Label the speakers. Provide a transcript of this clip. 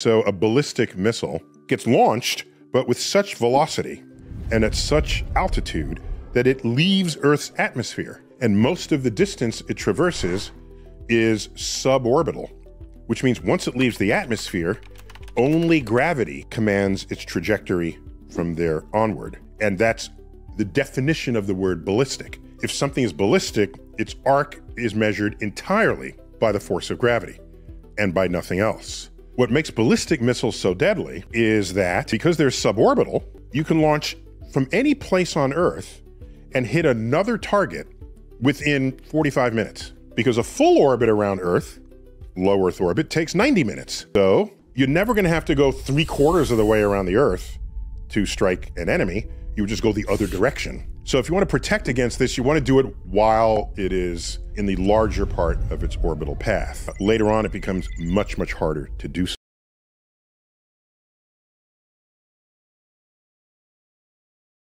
Speaker 1: So a ballistic missile gets launched, but with such velocity and at such altitude that it leaves Earth's atmosphere. And most of the distance it traverses is suborbital, which means once it leaves the atmosphere, only gravity commands its trajectory from there onward. And that's the definition of the word ballistic. If something is ballistic, its arc is measured entirely by the force of gravity and by nothing else. What makes ballistic missiles so deadly is that because they're suborbital, you can launch from any place on Earth and hit another target within 45 minutes. Because a full orbit around Earth, low Earth orbit, takes 90 minutes. So you're never going to have to go three quarters of the way around the Earth to strike an enemy. You would just go the other direction. So if you want to protect against this, you want to do it while it is in the larger part of its orbital path. Later on, it becomes much, much harder to do so.